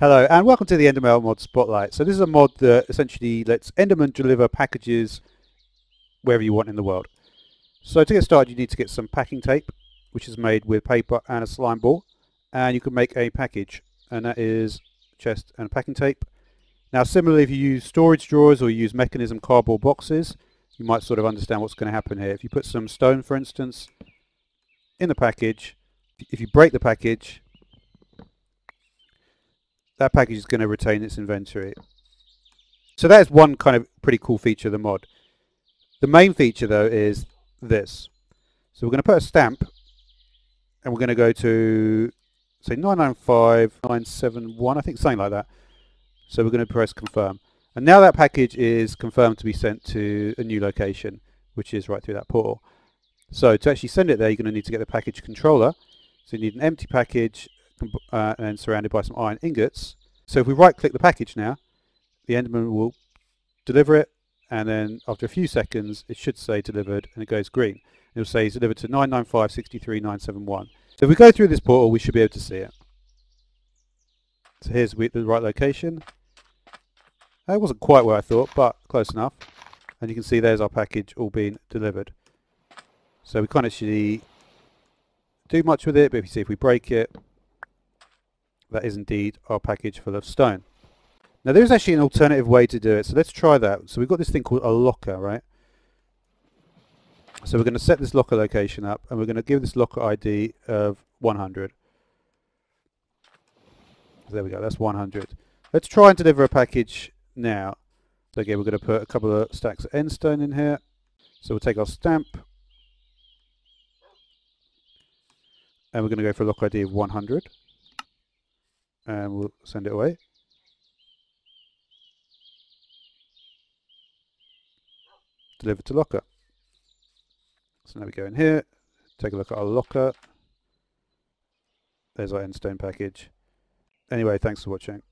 Hello and welcome to the Endermail mod spotlight. So this is a mod that essentially lets Enderman deliver packages wherever you want in the world. So to get started you need to get some packing tape which is made with paper and a slime ball and you can make a package and that is chest and packing tape. Now similarly if you use storage drawers or you use Mekanism cardboard boxes you might sort of understand what's going to happen here. If you put some stone for instance in the package if you break the package that package is going to retain its inventory. So that is one kind of pretty cool feature of the mod. The main feature though is this. So we're going to put a stamp and we're going to go to say 995971 I think something like that. So we're going to press confirm. And now that package is confirmed to be sent to a new location which is right through that portal. So to actually send it there you're going to need to get the package controller. So you need an empty package uh, and surrounded by some iron ingots. So if we right click the package now, the Enderman will deliver it and then after a few seconds it should say delivered and it goes green. It'll say it's delivered to 995.63.971. So if we go through this portal we should be able to see it. So here's the right location. That wasn't quite where I thought but close enough. And you can see there's our package all being delivered. So we can't actually do much with it but if you see if we break it that is indeed our package full of stone. Now there's actually an alternative way to do it, so let's try that. So we've got this thing called a locker, right? So we're going to set this locker location up and we're going to give this locker ID of 100. So there we go, that's 100. Let's try and deliver a package now. So again, we're going to put a couple of stacks of endstone in here. So we'll take our stamp and we're going to go for a lock ID of 100 and we'll send it away. Deliver to locker. So now we go in here, take a look at our locker. There's our endstone package. Anyway, thanks for watching.